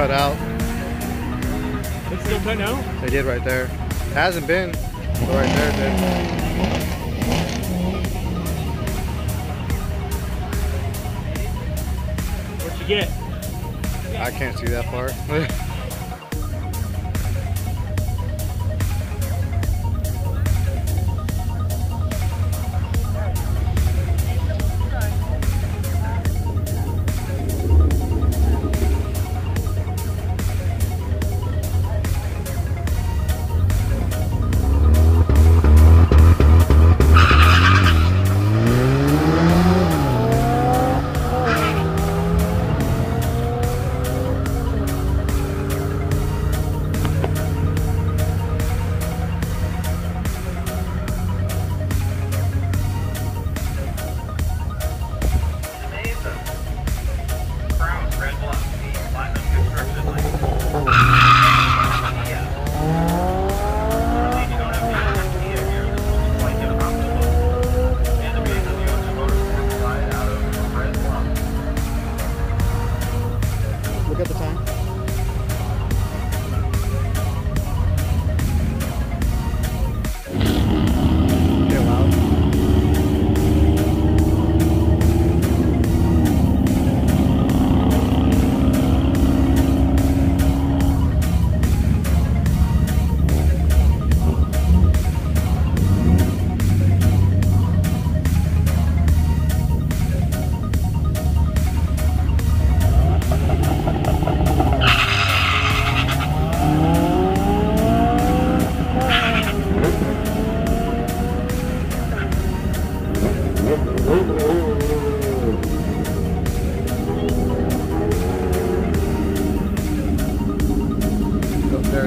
Cut out. It's still cut now? They did right there. Hasn't been, but right there it did. What'd you get? I can't see that far.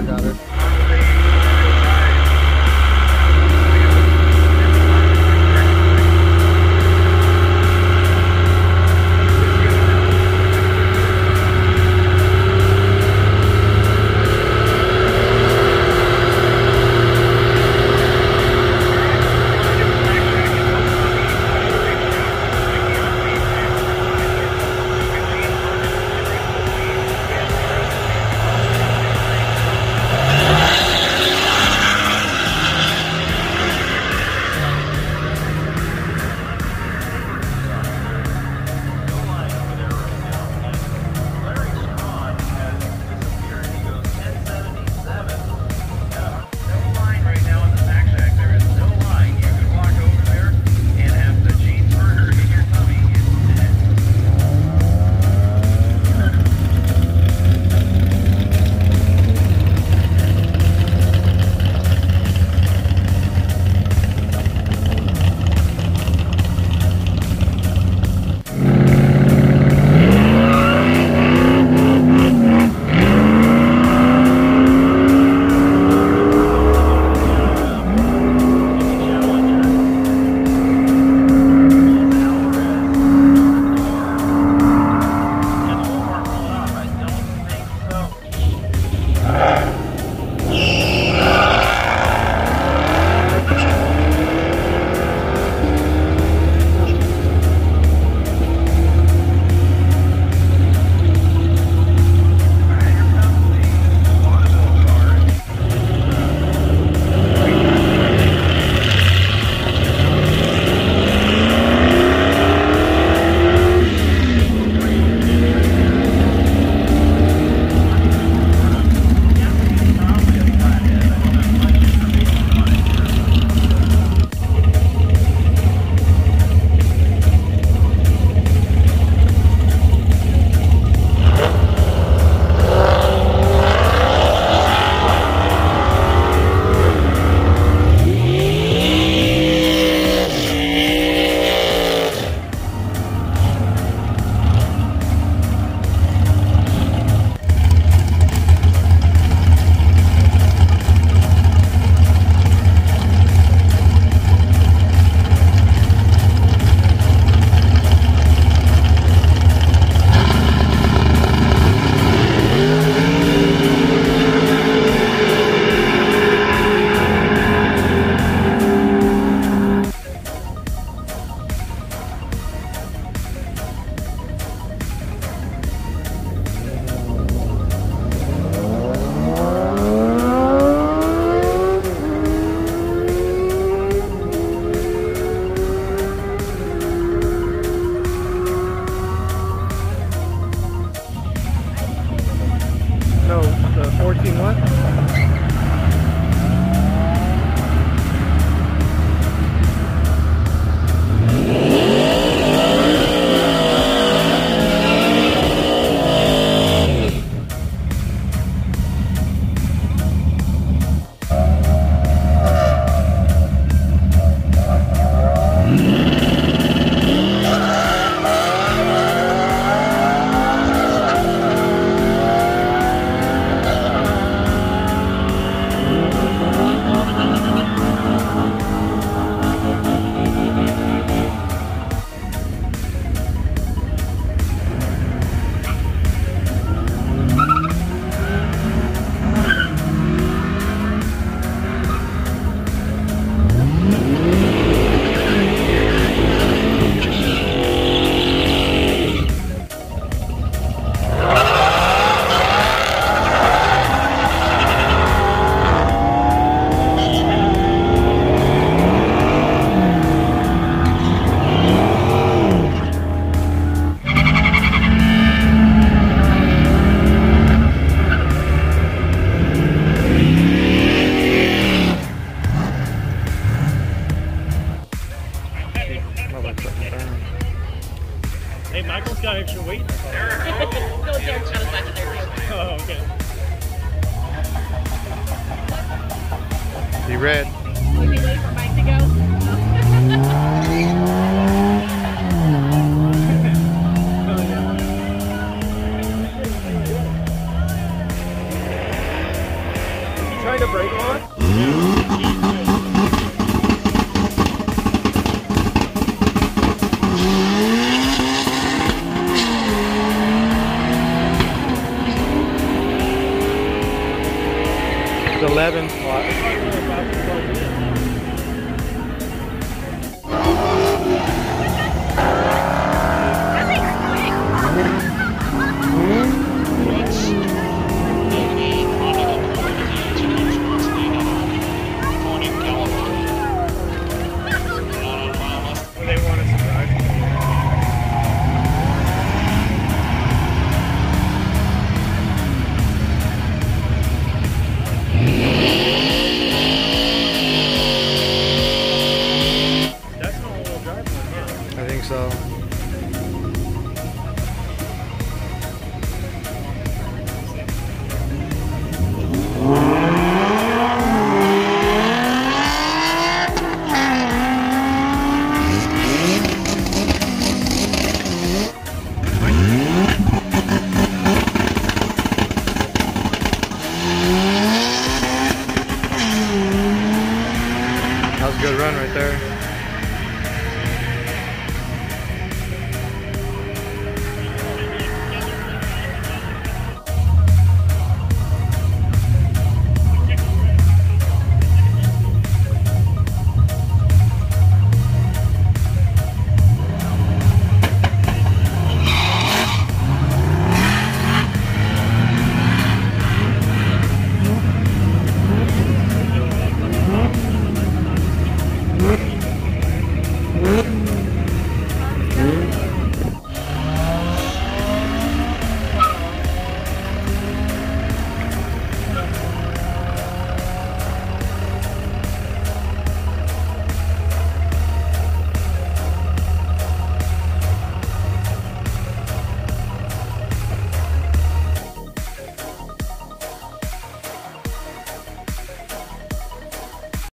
Up Hey, Michael's got extra weight in the car. no, Jared's got his back in there. Oh, okay. Be red. Would we wait for Mike to go? Trying to break on? good run right there.